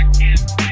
again.